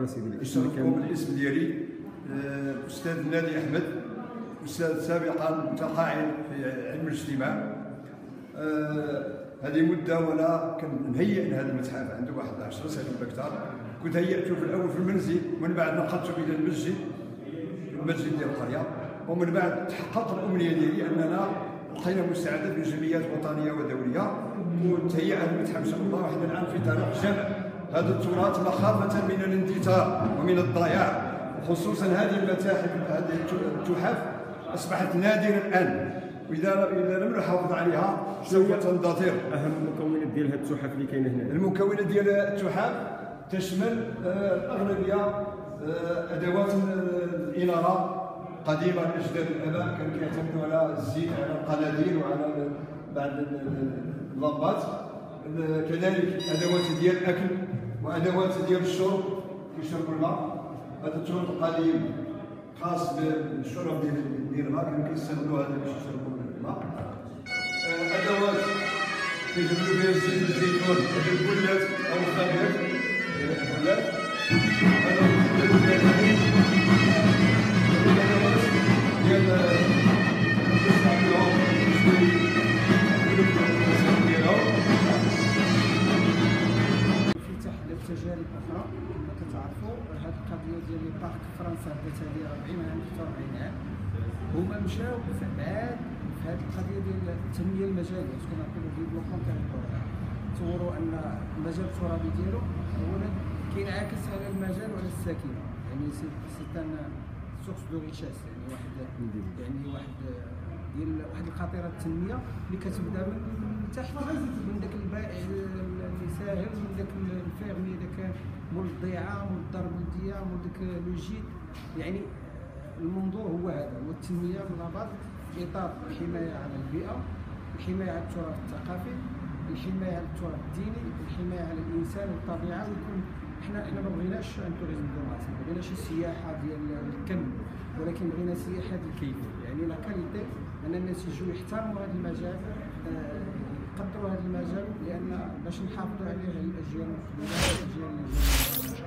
مرحبا سيدي الاسم كامل بالاسم ديالي. آه، الاستاذ نادي أحمد أستاذ سابقا متقاعد في علم الاجتماع. آه، هذه مدة وأنا كنهيئ لهذا المتحف عنده واحد 10 سنة ولا أكثر. كنت هيئته في الأول في المنزل ومن بعد نقلته إلى المسجد المسجد ديال القريه ومن بعد تحققت الأمنية ديالي أننا لقينا مساعدات من جمعيات وطنية ودولية. وتهيأ هذا المتحف إن شاء الله وحنا الآن في طريق جمع هذا التراث مخافة من الاندثار ومن الضياع خصوصا هذه المتاحف هذه التحف أصبحت نادره الآن. وإذا إذا لم نحافظ عليها سوف تندثر أهم المكونات ديال هذه التحف اللي كاينة هنا؟ المكونات ديال التحف تشمل آه، الاغلبيه آه، أدوات الإنارة قديمة اجداد الآباء كانوا كيعتمدوا على الزيت على القناديل وعلى بعض اللمبات. ال- كذلك أدوات ديال الأكل. وادوات ديال الشرب كيشربوا الماء هذا التراث القديم خاص بالشرب ديال ديال الماء كانوا كيستعملوا هذا باش يشربوا الماء آه، ادوات كيجبدوا بها الزيت الزيتون. هذه البلات أو البلات هذا البلات كما كتعرفوا هذه القضية ديال les parcs فرنسا بدات هذه 40 عام 43 عام هما مشاو في بعاد في هذه القضية ديال التنميه المجاليه شكون نقولوا développement territorial تصوروا أن المجال الترابي ديالو اولا كينعكس على المجال وعلى الساكنة. يعني c'est c'est une source de richesse يعني واحد يعني واحد ديال واحد الخطيره التنمية اللي كتبدأ من تحت من ذاك البائع اللي مول الضيعة مول الدار مول ذاك لو جيت يعني المنظور هو هذا هو التنمية من بعد في إطار الحماية على البيئة الحماية على التراث الثقافي الحماية على التراث الديني الحماية على الإنسان والطبيعة. ويكون إحنا إحنا ما بغيناش un tourisme de masse ما بغيناش السياحة ديال الكم ولكن بغينا سياحه الكيف يعني la qualité أن الناس يجوا يحترموا هذا المجال آه، يقدروا هذا المجال لأن باش نحافظوا عليه الأجيال الأجيال